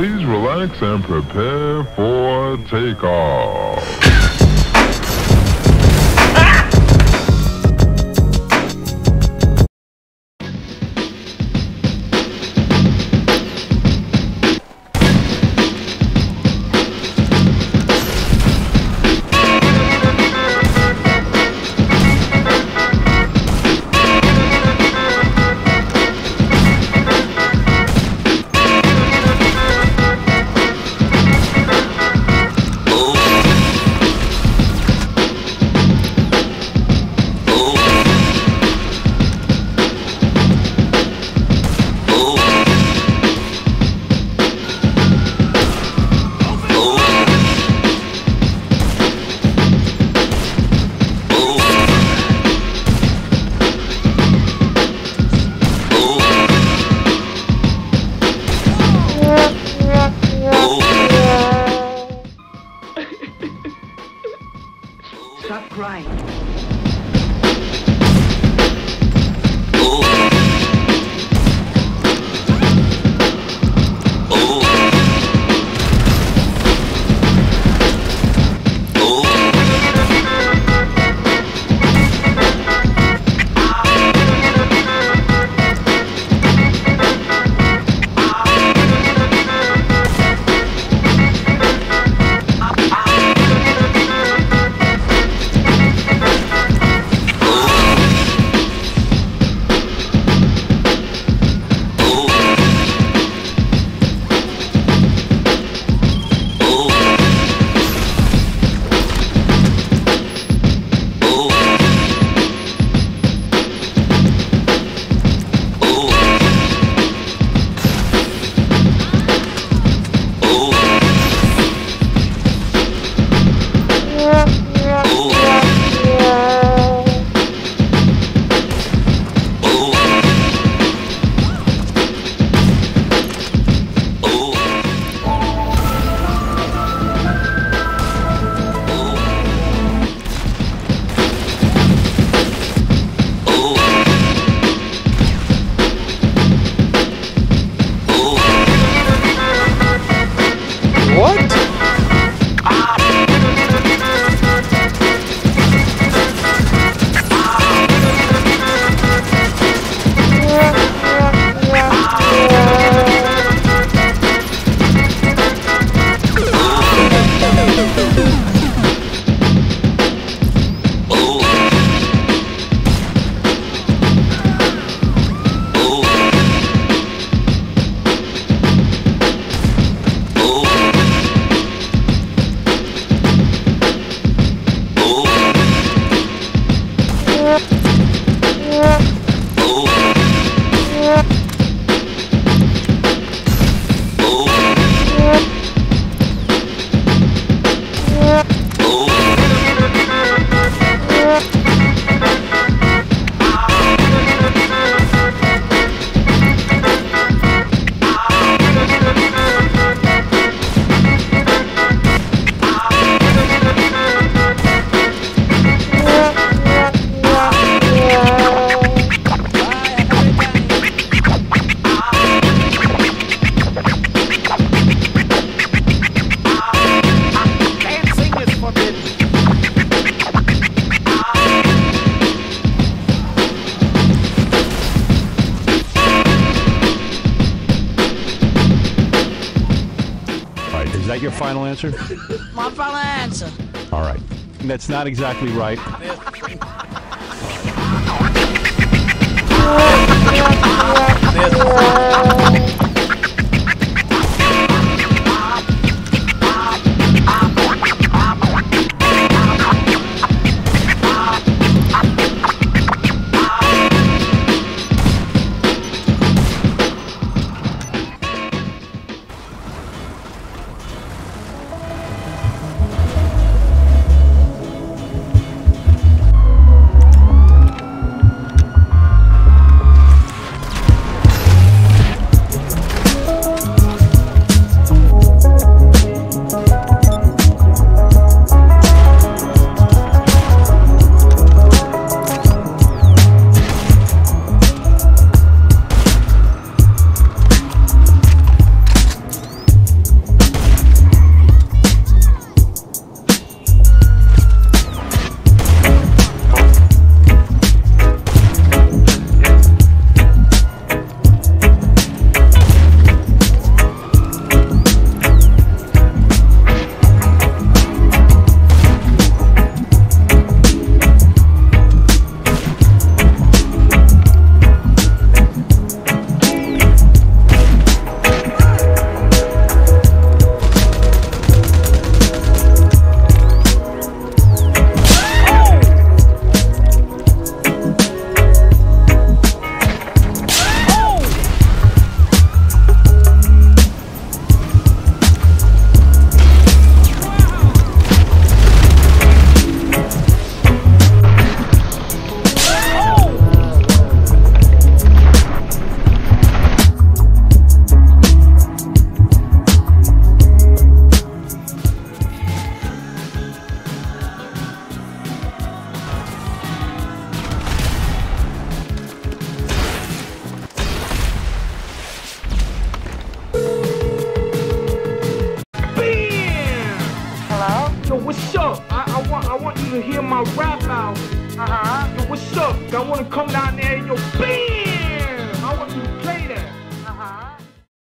Please relax and prepare for takeoff. that your final answer? My final answer. All right. That's not exactly right. what's up? I, I, want, I want you to hear my rap out. Uh-huh. Yo, what's up? I wanna come down there and yo, beam.